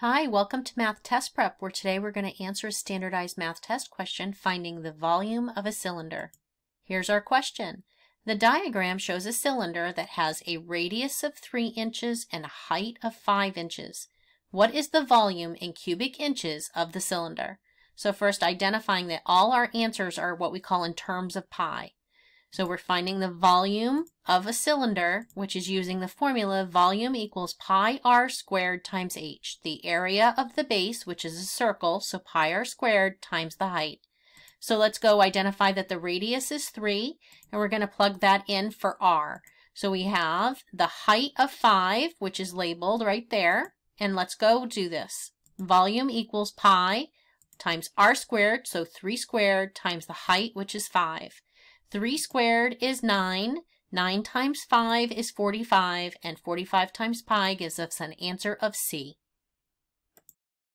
Hi, welcome to Math Test Prep, where today we're going to answer a standardized math test question finding the volume of a cylinder. Here's our question. The diagram shows a cylinder that has a radius of 3 inches and a height of 5 inches. What is the volume in cubic inches of the cylinder? So first identifying that all our answers are what we call in terms of pi. So we're finding the volume of a cylinder, which is using the formula volume equals pi r squared times h, the area of the base, which is a circle, so pi r squared times the height. So let's go identify that the radius is 3, and we're going to plug that in for r. So we have the height of 5, which is labeled right there, and let's go do this. Volume equals pi times r squared, so 3 squared times the height, which is 5. 3 squared is 9. 9 times 5 is 45, and 45 times pi gives us an answer of C.